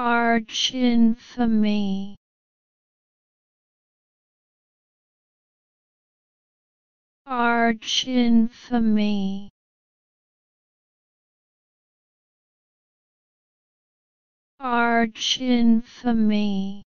Arch infamy. Arch infamy. Arch infamy.